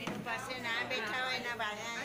એની પાસે ના બેઠા હોય એના બાયા